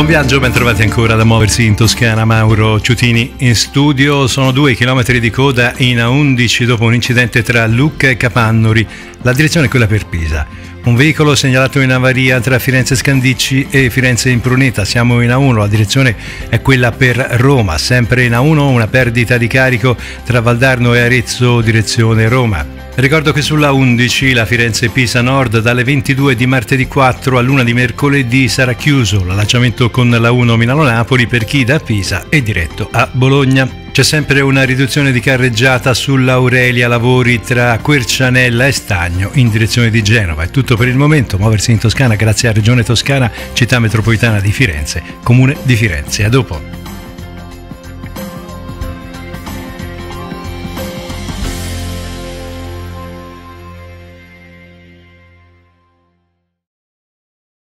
Buon viaggio, ben trovati ancora da muoversi in Toscana. Mauro Ciutini in studio. Sono due chilometri di coda in A11 dopo un incidente tra Lucca e Capannori. La direzione è quella per Pisa. Un veicolo segnalato in avaria tra Firenze Scandicci e Firenze Impruneta. Siamo in A1, la direzione è quella per Roma. Sempre in A1 una perdita di carico tra Valdarno e Arezzo, direzione Roma. Ricordo che sulla 11 la Firenze-Pisa Nord dalle 22 di martedì 4 a luna di mercoledì sarà chiuso l'allacciamento con la 1 Milano-Napoli per chi da Pisa è diretto a Bologna. C'è sempre una riduzione di carreggiata sull'Aurelia Lavori tra Quercianella e Stagno in direzione di Genova. È tutto per il momento. Muoversi in Toscana grazie a Regione Toscana, città metropolitana di Firenze, comune di Firenze. A dopo.